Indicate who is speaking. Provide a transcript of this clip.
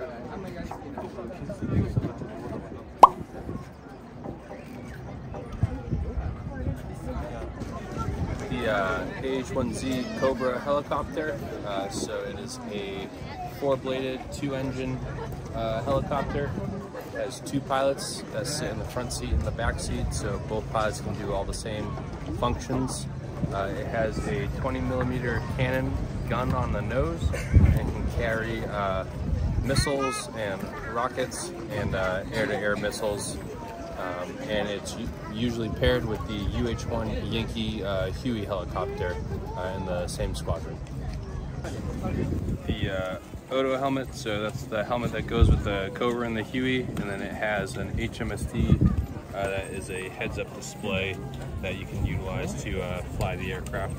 Speaker 1: The uh, AH-1Z Cobra helicopter. Uh, so it is a four-bladed, two-engine uh, helicopter. It has two pilots that sit in the front seat and the back seat, so both pilots can do all the same functions. Uh, it has a 20 millimeter cannon gun on the nose and can carry uh, missiles and rockets and uh, air-to-air -air missiles. Um, and it's usually paired with the UH-1 Yankee uh, Huey helicopter uh, in the same squadron. The uh, Oto helmet, so that's the helmet that goes with the Cobra and the Huey, and then it has an HMSD uh, that is a heads-up display that you can utilize to uh, fly the aircraft.